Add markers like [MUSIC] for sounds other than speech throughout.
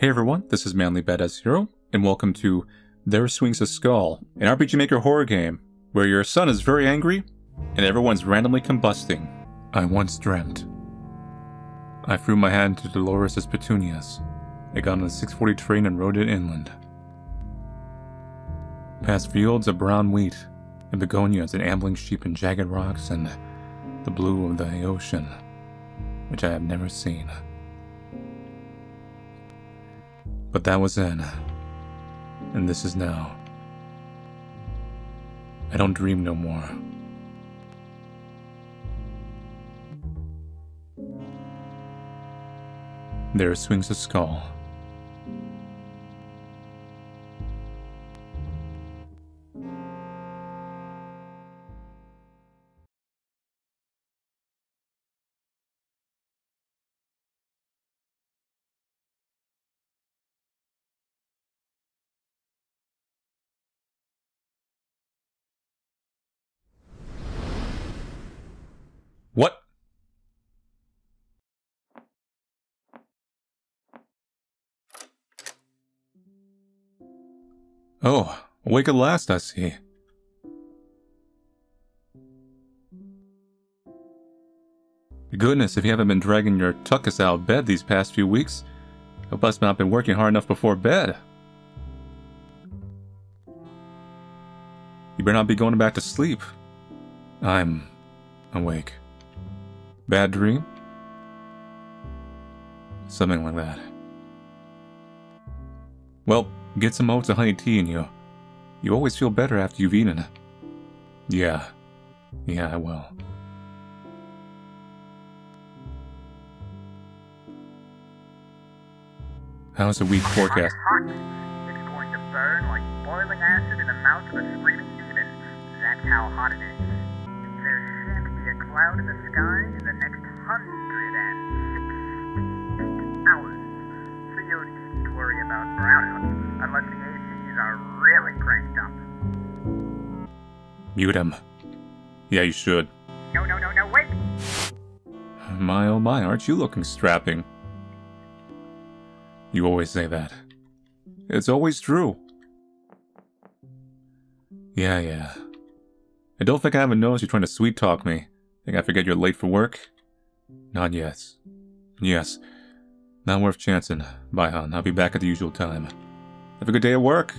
Hey everyone, this is Manly Badass Hero, and welcome to There Swings a Skull, an RPG Maker horror game where your sun is very angry and everyone's randomly combusting. I once dreamt. I threw my hand to Dolores' petunias. I got on the 640 train and rode it inland. Past fields of brown wheat, and begonias and ambling sheep and jagged rocks and the blue of the ocean, which I have never seen. But that was then, and this is now. I don't dream no more. There swings a skull. Awake at last, I see. Goodness, if you haven't been dragging your tuckus out of bed these past few weeks, you must not been working hard enough before bed. You better not be going back to sleep. I'm awake. Bad dream? Something like that. Well, get some oats and honey tea in you. You always feel better after you've eaten. Yeah. Yeah, I will. How's the week forecast? It's going to burn like boiling acid in the mouth of a screaming demon. That's how hot it is. There be a cloud in the sky in the next Mute him. Yeah, you should. No, no, no, no, wait! My oh my, aren't you looking strapping? You always say that. It's always true. Yeah, yeah. I don't think I haven't noticed you're trying to sweet talk me. Think I forget you're late for work? Not yet. Yes. Not worth chancing. Bye, hon. I'll be back at the usual time. Have a good day at work.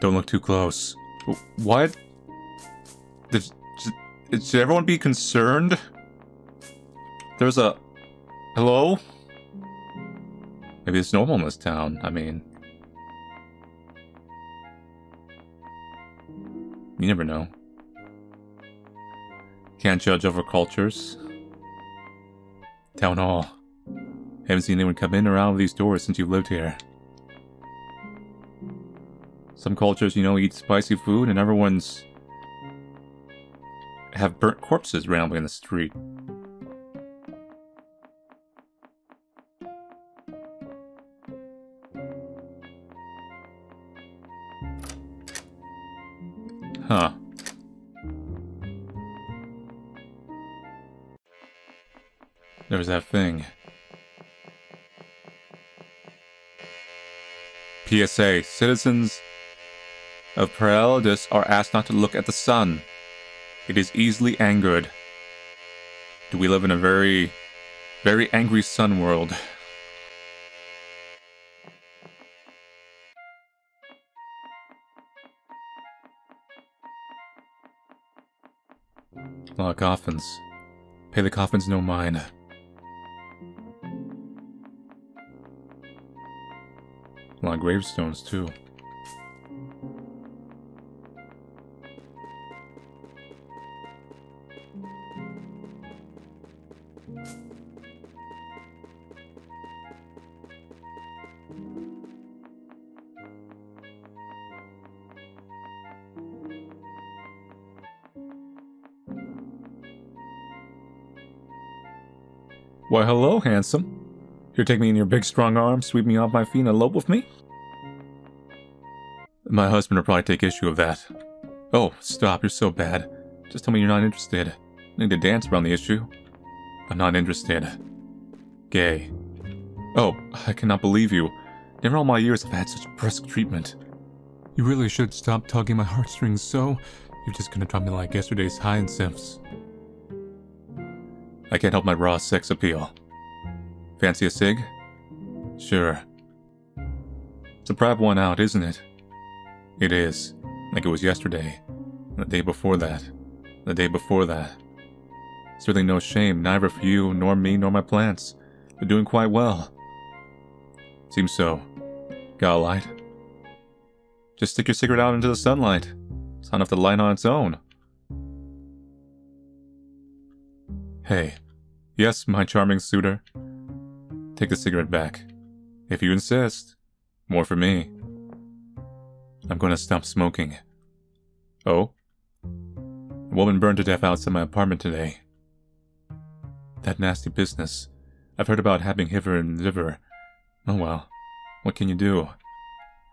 Don't look too close. What? Did, should, should everyone be concerned? There's a... Hello? Maybe it's normal in this town. I mean... You never know. Can't judge over cultures. Town hall. Haven't seen anyone come in or out of these doors since you've lived here. Some cultures, you know, eat spicy food and everyone's have burnt corpses rambling in the street. Huh. There was that thing. PSA, citizens of Paraldus are asked not to look at the sun. It is easily angered. Do we live in a very, very angry sun world? A lot of coffins. Pay the coffins no mind. A lot of gravestones, too. Why, hello, handsome. Here, take me in your big strong arms, sweep me off my feet, and elope with me? My husband will probably take issue of that. Oh, stop, you're so bad. Just tell me you're not interested. I need to dance around the issue. I'm not interested. Gay. Oh, I cannot believe you. Never all my years have I had such brusque treatment. You really should stop tugging my heartstrings so. You're just gonna drop me like yesterday's hyacinths. I can't help my raw sex appeal. Fancy a cig? Sure. It's a prab one out, isn't it? It is. Like it was yesterday. The day before that. The day before that. Certainly no shame, neither for you, nor me, nor my plants. They're doing quite well. Seems so. Got a light? Just stick your cigarette out into the sunlight. It's enough to light on its own. Hey. Yes, my charming suitor. Take the cigarette back. If you insist. More for me. I'm gonna stop smoking. Oh? A woman burned to death outside my apartment today. That nasty business. I've heard about having hiver and liver. Oh well. What can you do?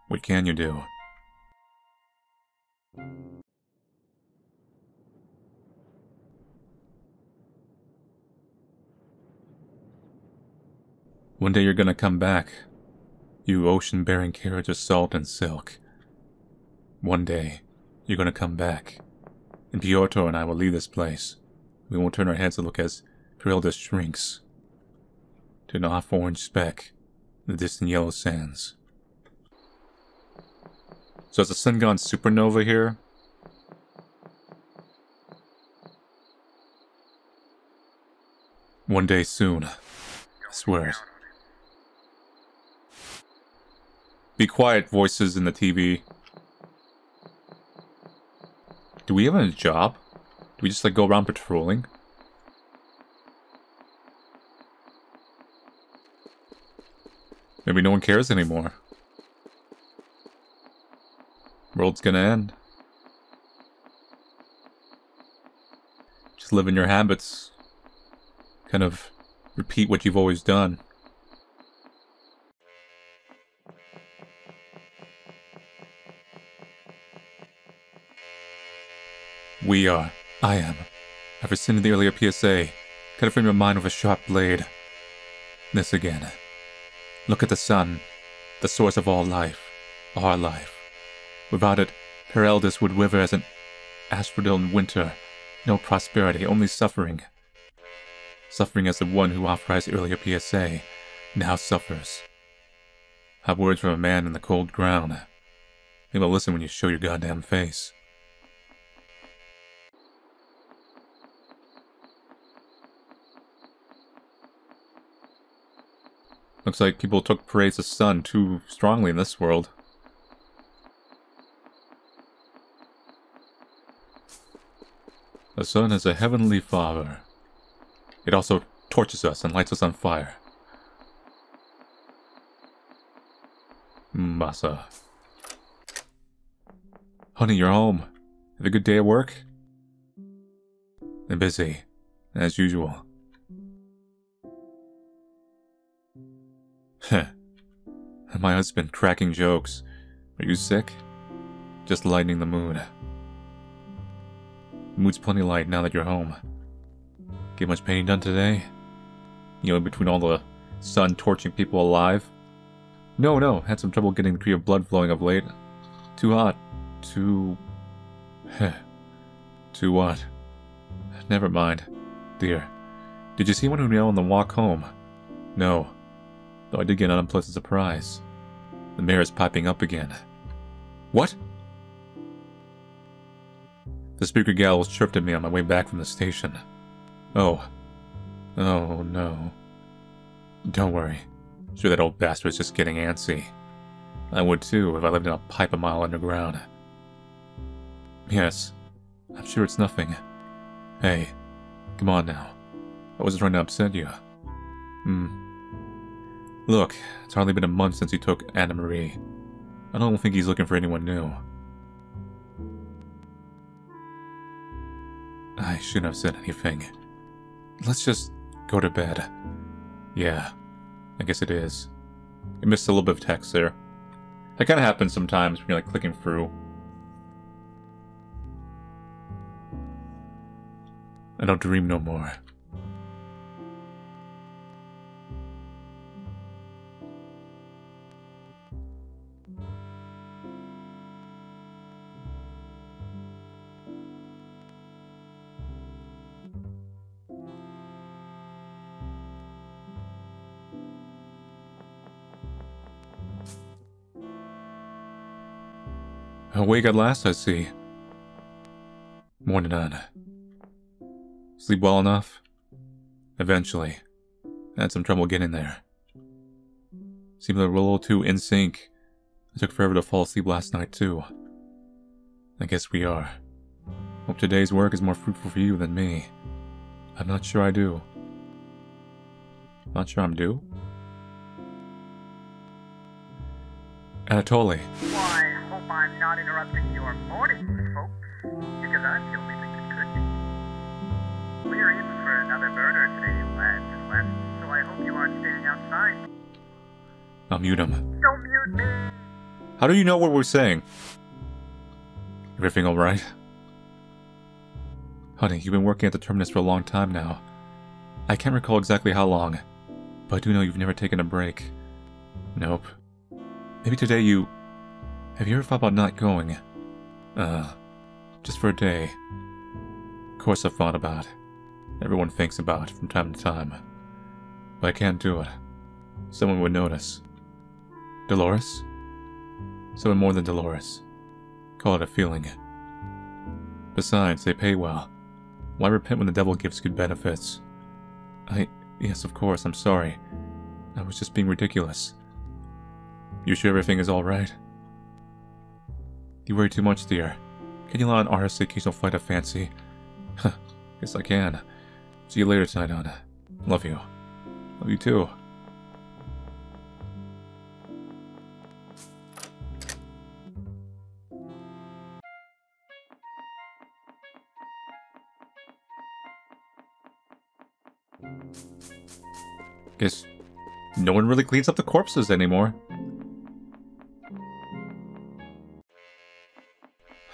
What can you do? One day you're gonna come back, you ocean bearing carriage of salt and silk. One day, you're gonna come back, and Piotr and I will leave this place. We won't turn our heads to look as Perilda shrinks to an off orange speck in the distant yellow sands. So has the sun gone supernova here? One day soon. I swear it. Be quiet, voices in the TV. Do we have a job? Do we just like go around patrolling? Maybe no one cares anymore. World's gonna end. Just live in your habits. Kind of repeat what you've always done. We are. I am. I've rescinded the earlier PSA. Cut it from your mind with a sharp blade. This again. Look at the sun, the source of all life, our life. Without it, Pereldis would wither as an asphodel in winter. No prosperity, only suffering. Suffering as the one who authorized earlier PSA now suffers. Have words from a man in the cold ground. They will listen when you show your goddamn face. Looks like people took praise of sun too strongly in this world. The sun is a heavenly father. It also torches us and lights us on fire. Masa. Honey, you're home. Have a good day at work? I'm busy, as usual. Heh. My husband cracking jokes. Are you sick? Just lightening the mood. Mood's plenty light now that you're home. Get much painting done today? You know, between all the sun torching people alive? No, no, had some trouble getting the cream of blood flowing of late. Too hot. Too... Heh. Too what? Never mind. Dear. Did you see anyone who on the walk home? No though I did get an unpleasant surprise. The mayor is piping up again. What? The speaker gal chirped at me on my way back from the station. Oh. Oh, no. Don't worry. Sure that old bastard is just getting antsy. I would too if I lived in a pipe a mile underground. Yes. I'm sure it's nothing. Hey, come on now. I wasn't trying to upset you. Hmm. Look, it's hardly been a month since he took Anna Marie. I don't think he's looking for anyone new. I shouldn't have said anything. Let's just go to bed. Yeah, I guess it is. I missed a little bit of text there. That kind of happens sometimes when you're like clicking through. I don't dream no more. Awake at last, I see. Morning on. Sleep well enough? Eventually. had some trouble getting there. Seemed like we're a little too in sync. It took forever to fall asleep last night, too. I guess we are. Hope today's work is more fruitful for you than me. I'm not sure I do. Not sure I'm due? Anatoly. I'm not interrupting your morning, folks, because I'm the only thing that could be. We're in for another murder today, lads and lads, so I hope you aren't staying outside. I'll mute him. Don't mute me! How do you know what we're saying? Everything alright? Honey, you've been working at the Terminus for a long time now. I can't recall exactly how long, but I do know you've never taken a break. Nope. Maybe today you... Have you ever thought about not going? Uh, just for a day. Of course I've thought about it. Everyone thinks about it from time to time. But I can't do it. Someone would notice. Dolores? Someone more than Dolores. Call it a feeling. Besides, they pay well. Why repent when the devil gives good benefits? I... Yes, of course, I'm sorry. I was just being ridiculous. You sure everything is alright? You worry too much, dear. Can you allow an artist the occasional flight of fancy? [LAUGHS] Guess I can. See you later tonight, Anna. Love you. Love you too. Guess no one really cleans up the corpses anymore.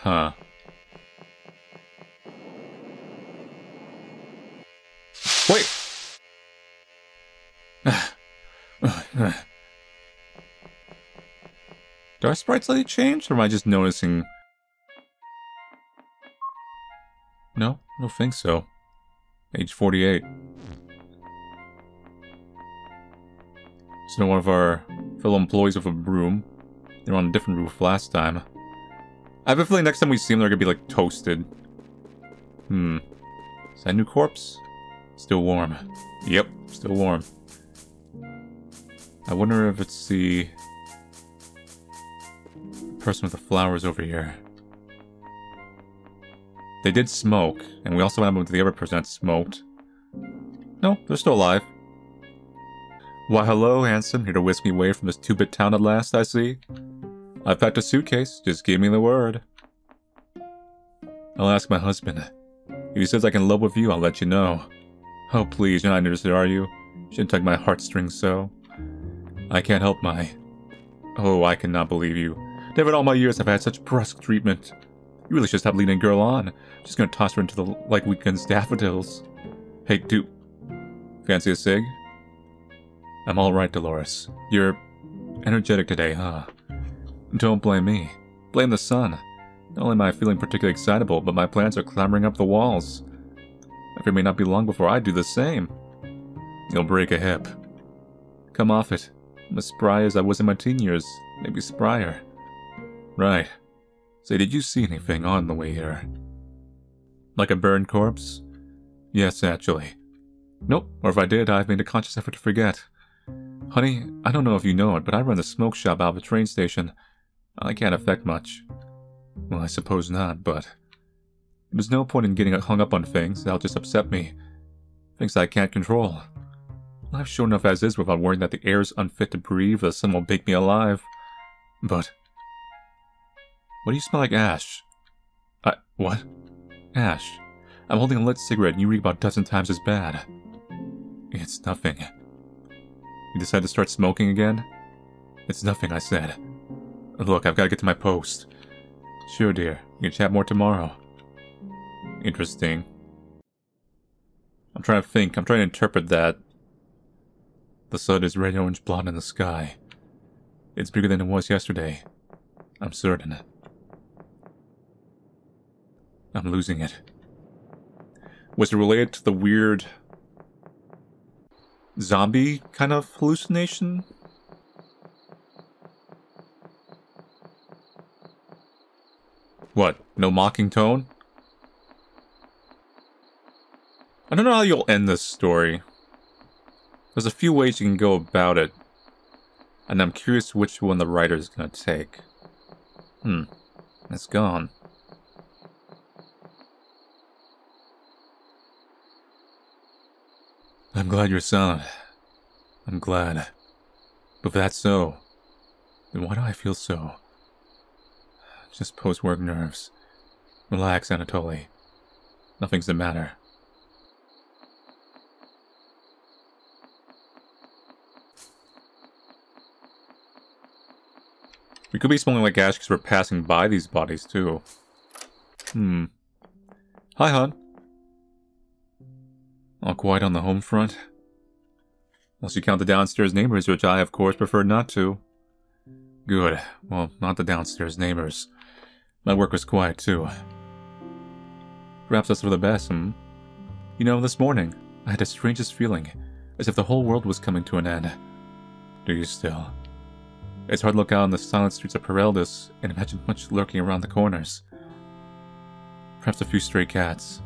Huh. Wait! [SIGHS] Do our sprites slightly change, or am I just noticing... No, I don't think so. Age 48. So one of our fellow employees with a broom. They were on a different roof last time. I have a feeling next time we see them, they're gonna be, like, toasted. Hmm. Is that new corpse? Still warm. Yep, still warm. I wonder if it's the... person with the flowers over here. They did smoke, and we also went up with the other person that smoked. No, they're still alive. Why hello, handsome, here to whisk me away from this two-bit town at last, I see. I've packed a suitcase, just give me the word. I'll ask my husband. If he says I can love with you, I'll let you know. Oh please, you're not interested, are you? Shouldn't tug my heartstrings so. I can't help my... Oh, I cannot believe you. Never in all my years have I had such brusque treatment. You really should stop leading a girl on. I'm just gonna toss her into the like weekend's daffodils. Hey, do... Fancy a cig? I'm alright, Dolores. You're energetic today, huh? Don't blame me. Blame the sun. Not only am I feeling particularly excitable, but my plants are clambering up the walls. I fear it may not be long before I do the same. You'll break a hip. Come off it. I'm as spry as I was in my teen years, maybe sprier. Right. Say, did you see anything on the way here? Like a burned corpse? Yes, actually. Nope, or if I did, I've made a conscious effort to forget. Honey, I don't know if you know it, but I run the smoke shop out of the train station. I can't affect much. Well, I suppose not, but... There's no point in getting hung up on things, that'll just upset me. Things I can't control. Life's short enough as is without worrying that the air's unfit to breathe or the sun will bake me alive. But... What do you smell like ash? I... what? Ash. I'm holding a lit cigarette and you read about a dozen times as bad. It's nothing. You decide to start smoking again? It's nothing, I said. Look, I've got to get to my post. Sure, dear. We can chat more tomorrow. Interesting. I'm trying to think. I'm trying to interpret that. The sun is red, orange, blonde in the sky. It's bigger than it was yesterday. I'm certain. I'm losing it. Was it related to the weird zombie kind of hallucination? What? No mocking tone? I don't know how you'll end this story. There's a few ways you can go about it. And I'm curious which one the writer's gonna take. Hmm. It's gone. I'm glad you're silent. I'm glad. But if that's so, then why do I feel so? Just post-work nerves. Relax, Anatoly. Nothing's the matter. We could be smelling like ash because we're passing by these bodies, too. Hmm. Hi, hon. All quiet on the home front? Unless you count the downstairs neighbors, which I, of course, prefer not to. Good. Well, not the downstairs neighbors. My work was quiet, too. Perhaps that's for the best, hmm? You know, this morning, I had the strangest feeling, as if the whole world was coming to an end. Do you still? It's hard to look out on the silent streets of Pereldis and imagine much lurking around the corners. Perhaps a few stray cats.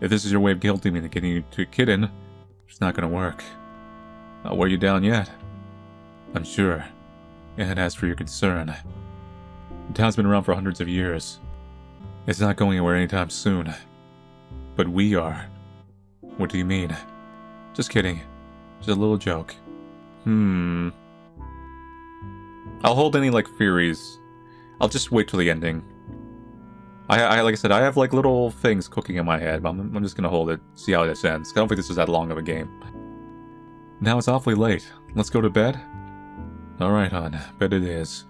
If this is your way of guilting me into getting you to Kidden, it's not gonna work. I'll wear you down yet. I'm sure. And as for your concern, the town's been around for hundreds of years. It's not going anywhere anytime soon. But we are. What do you mean? Just kidding. Just a little joke. Hmm. I'll hold any, like, theories. I'll just wait till the ending. I, I like I said, I have, like, little things cooking in my head, but I'm, I'm just gonna hold it, see how this ends. I don't think this is that long of a game. Now it's awfully late. Let's go to bed? Alright, hon. Bed it is.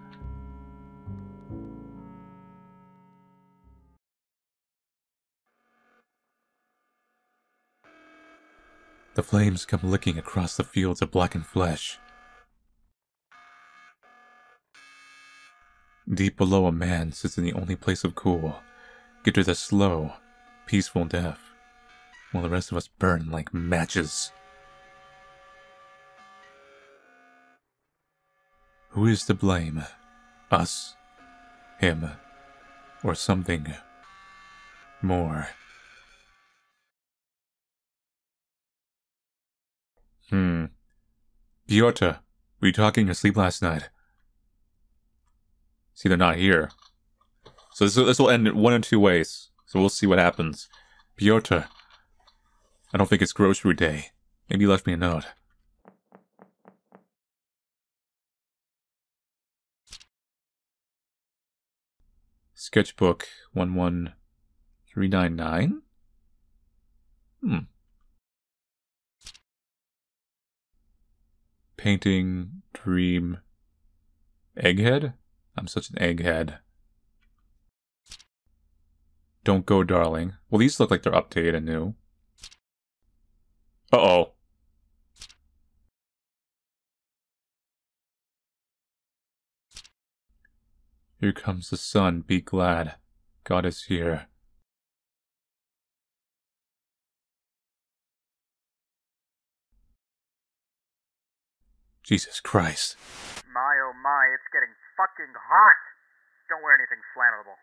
The flames come licking across the fields of blackened flesh. Deep below a man sits in the only place of cool, get to the slow, peaceful death, while the rest of us burn like matches. Who is to blame? Us? Him? Or something more? Hmm. Pyotr, were you talking in your sleep last night? See, they're not here. So this, this will end one in two ways. So we'll see what happens. Pyotr, I don't think it's grocery day. Maybe you left me a note. Sketchbook 11399? Hmm. Painting, dream, egghead? I'm such an egghead. Don't go, darling. Well, these look like they're updated and new. Uh-oh. Here comes the sun. Be glad. God is here. Jesus Christ. My oh my, it's getting fucking hot. Don't wear anything flammable.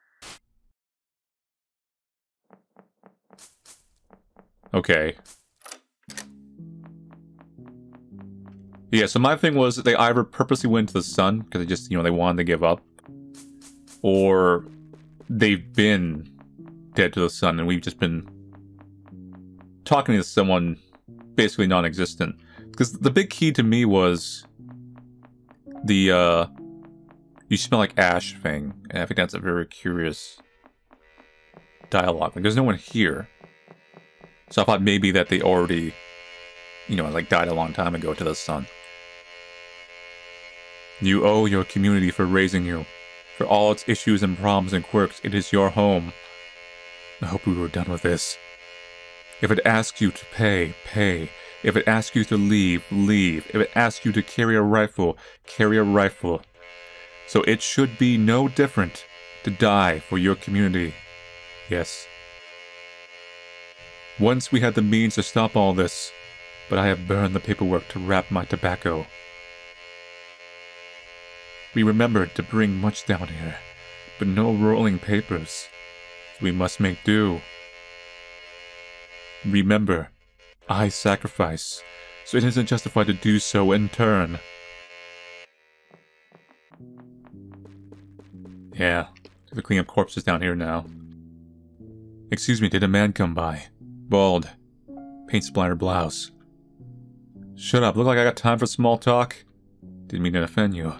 Okay. Yeah, so my thing was that they either purposely went to the sun because they just, you know, they wanted to give up, or they've been dead to the sun and we've just been talking to someone basically non-existent. Because the big key to me was the uh, you smell like ash thing, and I think that's a very curious dialogue. Like, there's no one here, so I thought maybe that they already, you know, like died a long time ago to the sun. You owe your community for raising you. For all its issues and problems and quirks, it is your home. I hope we were done with this. If it asks you to pay, pay. If it asks you to leave, leave. If it asks you to carry a rifle, carry a rifle. So it should be no different to die for your community. Yes. Once we had the means to stop all this, but I have burned the paperwork to wrap my tobacco. We remembered to bring much down here, but no rolling papers. We must make do. Remember, I sacrifice, so it isn't justified to do so in turn. Yeah, to clean up corpses down here now. Excuse me, did a man come by? Bald. Paint splatter blouse. Shut up, look like I got time for small talk? Didn't mean to offend you.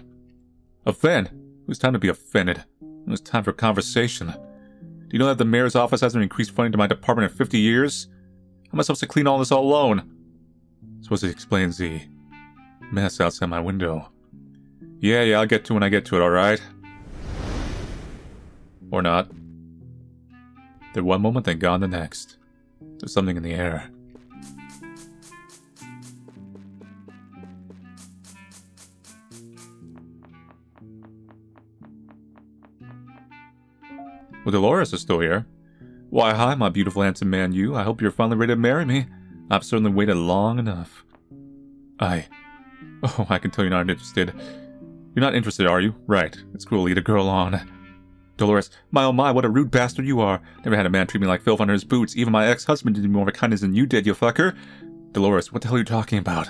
Offend? It was time to be offended. It was time for conversation. Do you know that the mayor's office hasn't increased funding to my department in 50 years? How am I supposed to clean all this all alone? Supposed to explain the mess outside my window. Yeah, yeah, I'll get to when I get to it, alright? Or not. They're one moment, then gone the next. There's something in the air. Well, Dolores is still here. Why, hi, my beautiful handsome man, you. I hope you're finally ready to marry me. I've certainly waited long enough. I... Oh, I can tell you're not interested. You're not interested, are you? Right. It's cruel to lead a girl on. Dolores, my oh my, what a rude bastard you are. Never had a man treat me like filth under his boots. Even my ex-husband did me more of a kindness than you did, you fucker. Dolores, what the hell are you talking about?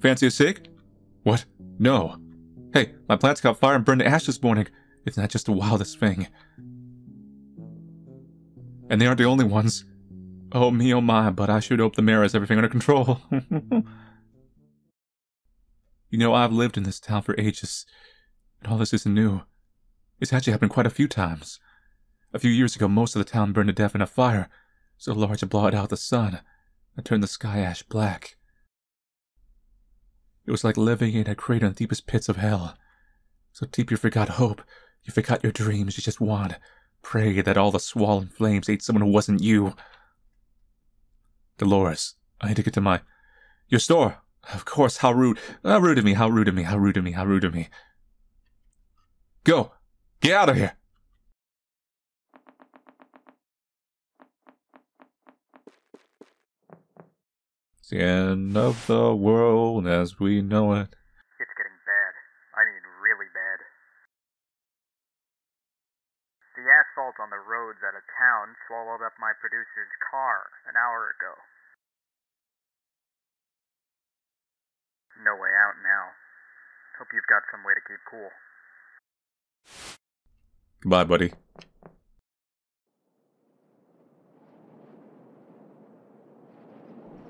Fancy a cig? What? No. Hey, my plants caught fire and burned to ash this morning. Isn't that just the wildest thing? And they aren't the only ones. Oh me, oh my, but I should hope the mayor has everything under control. [LAUGHS] you know, I've lived in this town for ages, and all this isn't new. It's actually happened quite a few times. A few years ago, most of the town burned to death in a fire, so large it blotted out the sun and turned the sky ash black. It was like living in a crater in the deepest pits of hell. So deep you forgot hope, you forgot your dreams, you just want Pray that all the swollen flames ate someone who wasn't you. Dolores, I need to get to my... Your store! Of course, how rude. How rude of me, how rude of me, how rude of me, how rude of me. Go! Get out of here! It's the end of the world as we know it. Asphalt on the roads out of town swallowed up my producer's car an hour ago. No way out now. Hope you've got some way to keep cool. Goodbye, buddy.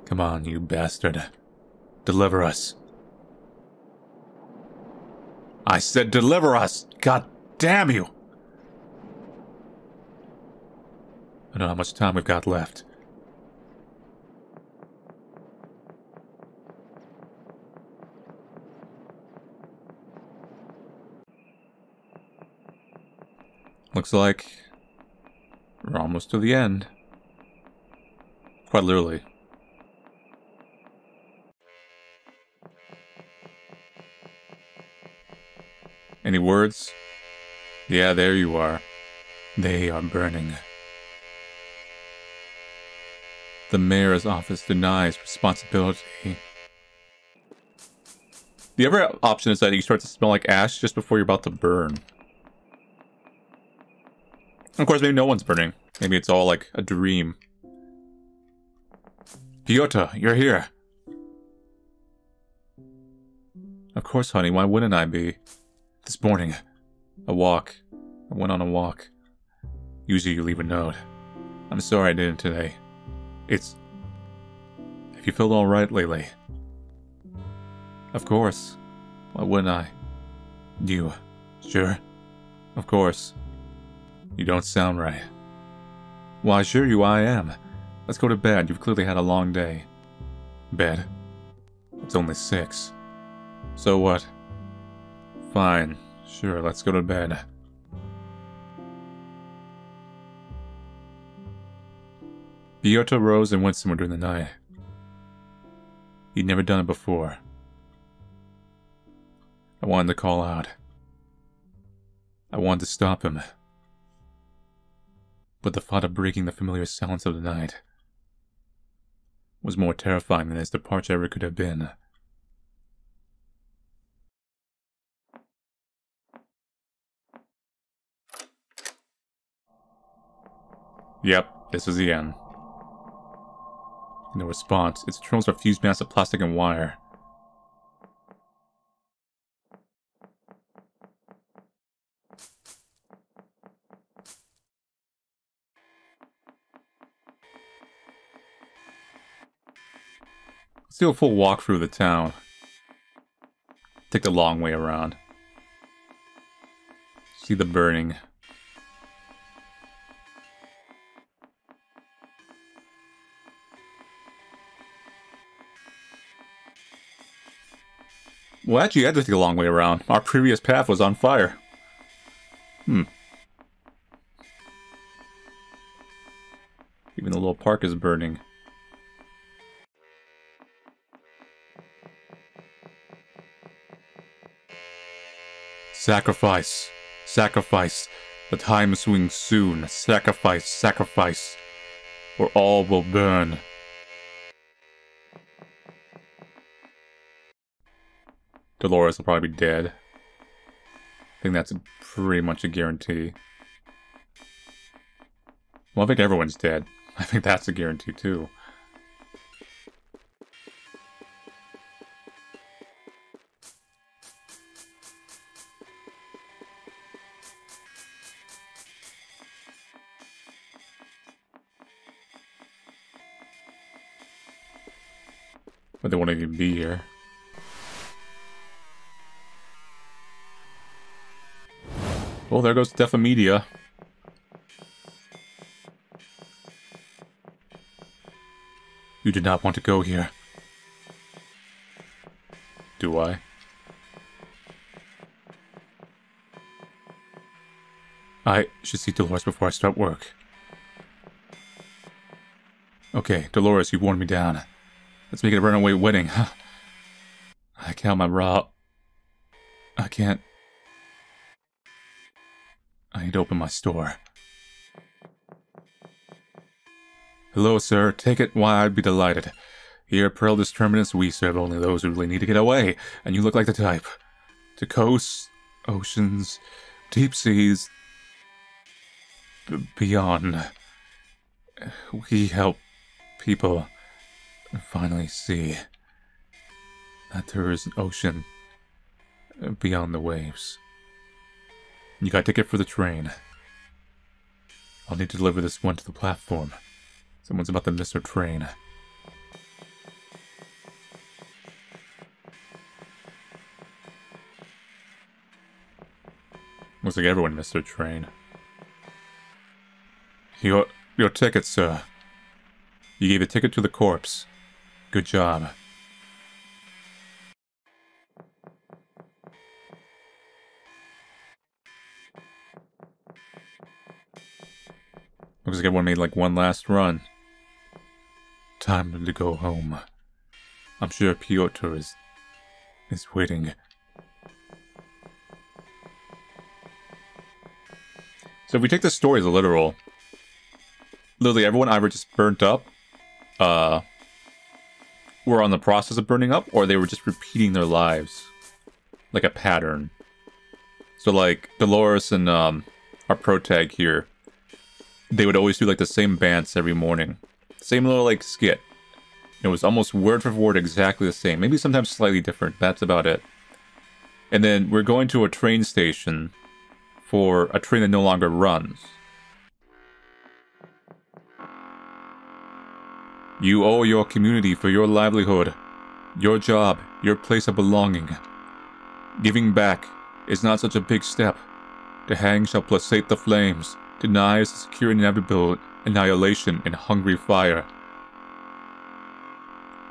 Come on, you bastard. Deliver us. I said deliver us! God damn you! I don't know how much time we've got left. Looks like we're almost to the end. Quite literally. Any words? Yeah, there you are. They are burning. The mayor's office denies responsibility. The other option is that you start to smell like ash just before you're about to burn. Of course, maybe no one's burning. Maybe it's all like a dream. Pyotr, you're here. Of course, honey, why wouldn't I be? This morning, a walk. I went on a walk. Usually you leave a note. I'm sorry I didn't today. It's... Have you felt alright lately? Of course. Why wouldn't I? You. Sure? Of course. You don't sound right. I assure you I am. Let's go to bed. You've clearly had a long day. Bed? It's only six. So what? Fine. Sure, let's go to bed. Piotr rose and went somewhere during the night. He'd never done it before. I wanted to call out. I wanted to stop him. But the thought of breaking the familiar silence of the night was more terrifying than his departure ever could have been. Yep, this is the end. No response. Its internals are fused mass of plastic and wire. Let's do a full walk through the town. Take the long way around. See the burning. Well, actually, I had to take a long way around. Our previous path was on fire. Hmm. Even the little park is burning. Sacrifice. Sacrifice. The time swings soon. Sacrifice. Sacrifice. Or all will burn. Dolores will probably be dead. I think that's pretty much a guarantee. Well, I think everyone's dead. [LAUGHS] I think that's a guarantee, too. But they won't even be here. Well, there goes Defamedia. You did not want to go here. Do I? I should see Dolores before I start work. Okay, Dolores, you worn me down. Let's make it a runaway wedding. I count my bra. I can't open my store. Hello, sir. Take it why I'd be delighted. Here at Perilous Terminus, we serve only those who really need to get away, and you look like the type. To coasts, oceans, deep seas, beyond. We help people finally see that there is an ocean beyond the waves. You got a ticket for the train. I'll need to deliver this one to the platform. Someone's about to miss their train. Looks like everyone missed their train. Your, your ticket, sir. You gave a ticket to the corpse. Good job. Like everyone made like one last run. Time to go home. I'm sure Piotr is is waiting. So if we take the story as a literal, literally everyone either just burnt up, uh, were on the process of burning up, or they were just repeating their lives, like a pattern. So like Dolores and um, our pro tag here, they would always do like the same dance every morning. Same little like skit. It was almost word for word exactly the same. Maybe sometimes slightly different. That's about it. And then we're going to a train station for a train that no longer runs. You owe your community for your livelihood, your job, your place of belonging. Giving back is not such a big step. The hang shall placate the flames, denies the secure inevitable annihilation in hungry fire.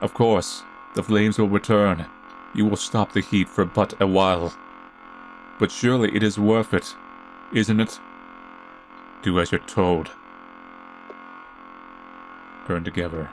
Of course, the flames will return. You will stop the heat for but a while. But surely it is worth it, isn't it? Do as you're told. Burn together.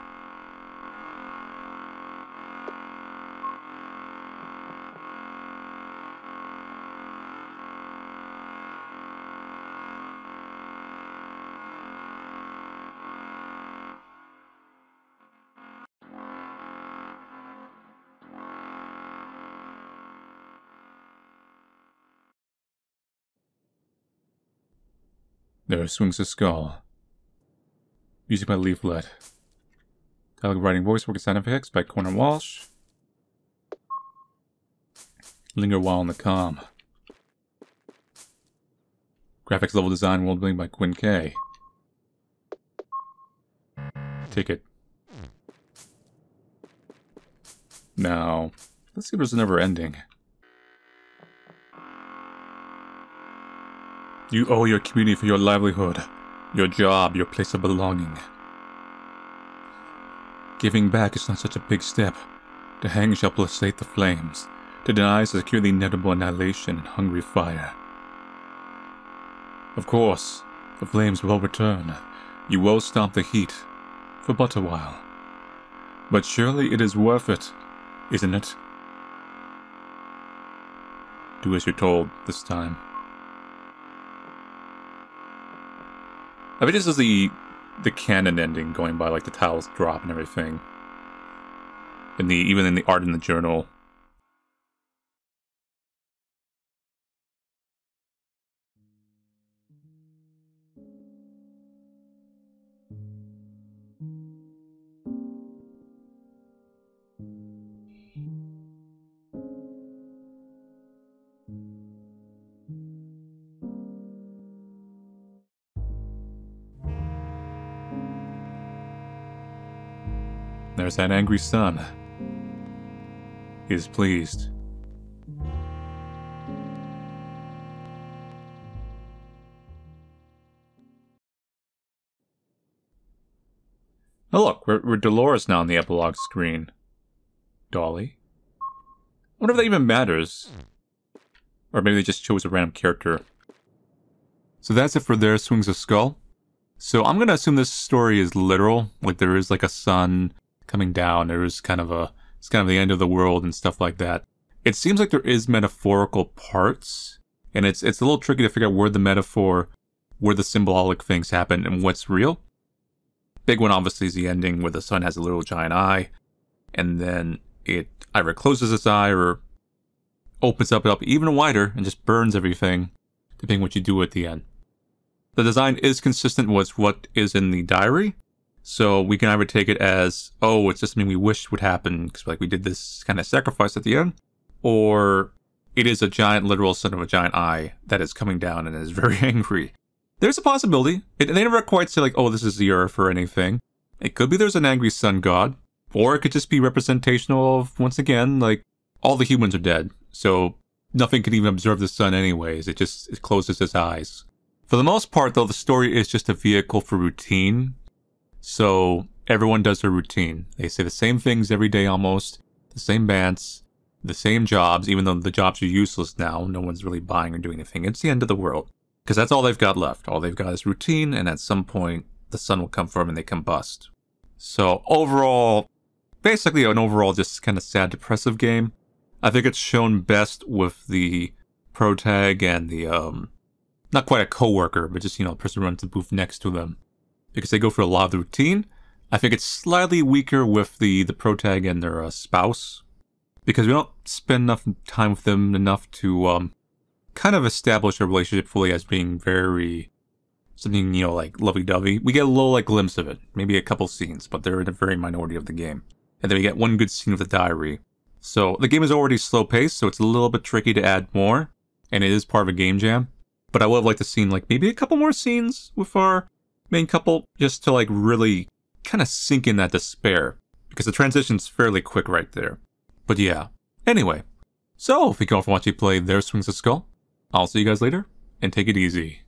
There swings a skull. Music by Leaflet. Dialogue writing voice work and sound effects by Connor Walsh. Linger while in the calm. Graphics level design world building by Quinn K. Ticket. Now, let's see if there's a never ending. You owe your community for your livelihood, your job, your place of belonging. Giving back is not such a big step. To hang shall placate the flames. To deny is secure the inevitable annihilation and hungry fire. Of course, the flames will return. You will stop the heat, for but a while. But surely it is worth it, isn't it? Do as you're told this time. I think this is the the canon ending going by like the tiles drop and everything. In the even in the art in the journal. There's that angry sun. Is pleased. Oh look, we're, we're Dolores now on the epilogue screen. Dolly? I wonder if that even matters. Or maybe they just chose a random character. So that's it for There Swings a Skull. So I'm gonna assume this story is literal, like there is like a sun coming down. There is kind of a it's kind of the end of the world and stuff like that. It seems like there is metaphorical parts, and it's it's a little tricky to figure out where the metaphor, where the symbolic things happen, and what's real. Big one obviously is the ending where the sun has a little giant eye, and then it either closes its eye or opens up up even wider and just burns everything, depending what you do at the end. The design is consistent with what is in the diary, so we can either take it as, oh, it's just something we wished would happen because like we did this kind of sacrifice at the end, or it is a giant literal sun of a giant eye that is coming down and is [LAUGHS] very angry. There's a possibility. It, they never quite say like, oh, this is the earth or anything. It could be there's an angry sun god, or it could just be representational of once again like all the humans are dead, so nothing can even observe the sun anyways. It just it closes its eyes. For the most part, though, the story is just a vehicle for routine so everyone does their routine. They say the same things every day almost, the same bands, the same jobs, even though the jobs are useless now. No one's really buying or doing anything. It's the end of the world. Because that's all they've got left. All they've got is routine, and at some point, the sun will come for them and they combust. So overall, basically an overall just kind of sad, depressive game. I think it's shown best with the protag and the, um, not quite a coworker, but just, you know, the person runs the booth next to them because they go for a lot of the routine. I think it's slightly weaker with the the protag and their uh, spouse because we don't spend enough time with them enough to um, kind of establish a relationship fully as being very something you know like lovey-dovey. We get a little like glimpse of it, maybe a couple scenes, but they're in a very minority of the game. And then we get one good scene of the diary. So the game is already slow paced, so it's a little bit tricky to add more, and it is part of a game jam. But I would have liked to see like maybe a couple more scenes with our main couple just to like really kind of sink in that despair because the transition's fairly quick right there. But yeah. Anyway, so if you go for watching play There Swings a Skull, I'll see you guys later and take it easy.